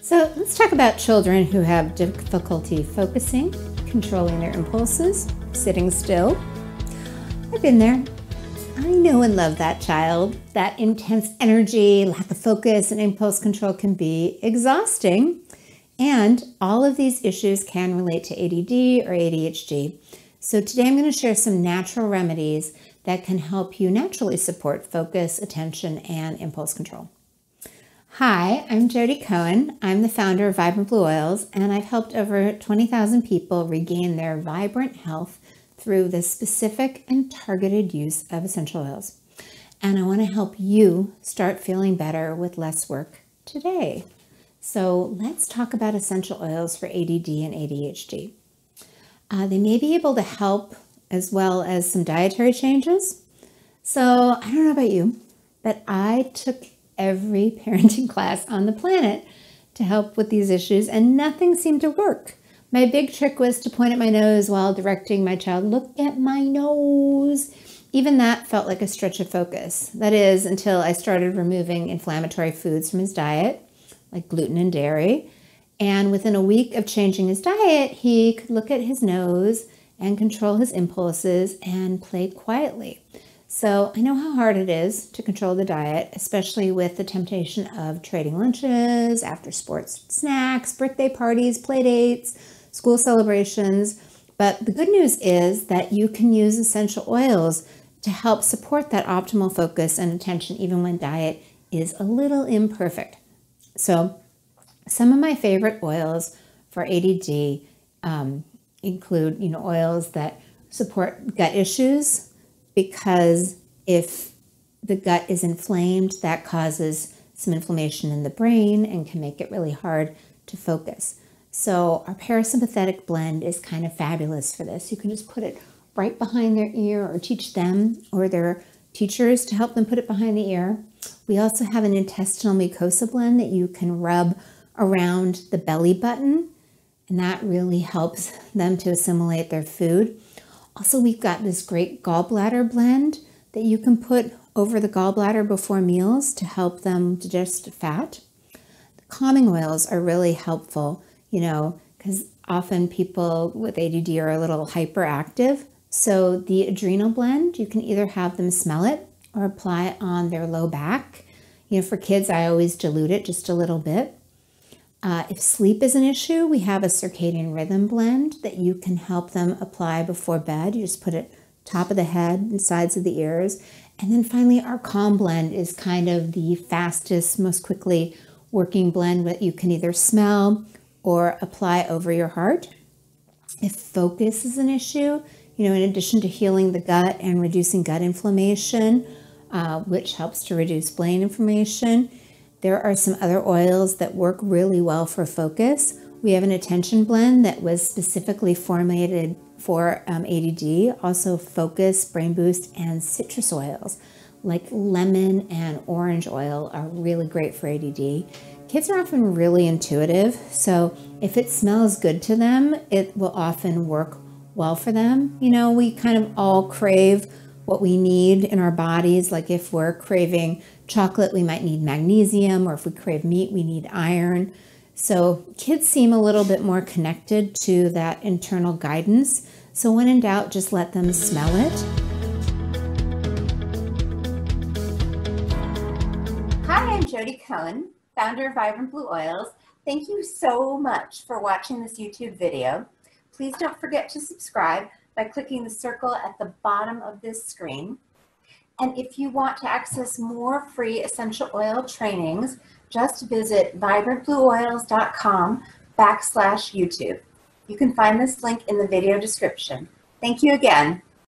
So let's talk about children who have difficulty focusing, controlling their impulses, sitting still. I've been there. I know and love that child. That intense energy, lack of focus, and impulse control can be exhausting. And all of these issues can relate to ADD or ADHD. So today I'm going to share some natural remedies that can help you naturally support focus, attention, and impulse control. Hi, I'm Jodi Cohen. I'm the founder of Vibrant Blue Oils, and I've helped over 20,000 people regain their vibrant health through the specific and targeted use of essential oils. And I want to help you start feeling better with less work today. So let's talk about essential oils for ADD and ADHD. Uh, they may be able to help as well as some dietary changes. So I don't know about you, but I took every parenting class on the planet to help with these issues, and nothing seemed to work. My big trick was to point at my nose while directing my child, look at my nose. Even that felt like a stretch of focus. That is, until I started removing inflammatory foods from his diet, like gluten and dairy. And within a week of changing his diet, he could look at his nose and control his impulses and play quietly. So I know how hard it is to control the diet, especially with the temptation of trading lunches, after sports snacks, birthday parties, play dates, school celebrations. But the good news is that you can use essential oils to help support that optimal focus and attention even when diet is a little imperfect. So some of my favorite oils for ADD um, include, you know, oils that support gut issues, because if the gut is inflamed, that causes some inflammation in the brain and can make it really hard to focus. So our parasympathetic blend is kind of fabulous for this. You can just put it right behind their ear or teach them or their teachers to help them put it behind the ear. We also have an intestinal mucosa blend that you can rub around the belly button and that really helps them to assimilate their food. Also, we've got this great gallbladder blend that you can put over the gallbladder before meals to help them digest fat. The calming oils are really helpful, you know, because often people with ADD are a little hyperactive. So the adrenal blend, you can either have them smell it or apply it on their low back. You know, for kids, I always dilute it just a little bit. Uh, if sleep is an issue, we have a circadian rhythm blend that you can help them apply before bed. You just put it top of the head and sides of the ears. And then finally, our calm blend is kind of the fastest, most quickly working blend that you can either smell or apply over your heart. If focus is an issue, you know, in addition to healing the gut and reducing gut inflammation, uh, which helps to reduce brain inflammation, there are some other oils that work really well for focus. We have an attention blend that was specifically formulated for um, ADD, also focus, brain boost, and citrus oils like lemon and orange oil are really great for ADD. Kids are often really intuitive, so if it smells good to them, it will often work well for them. You know, we kind of all crave what we need in our bodies. Like if we're craving chocolate, we might need magnesium, or if we crave meat, we need iron. So kids seem a little bit more connected to that internal guidance. So when in doubt, just let them smell it. Hi, I'm Jodi Cohen, founder of Vibrant Blue Oils. Thank you so much for watching this YouTube video. Please don't forget to subscribe by clicking the circle at the bottom of this screen. And if you want to access more free essential oil trainings, just visit vibrantblueoils.com backslash YouTube. You can find this link in the video description. Thank you again.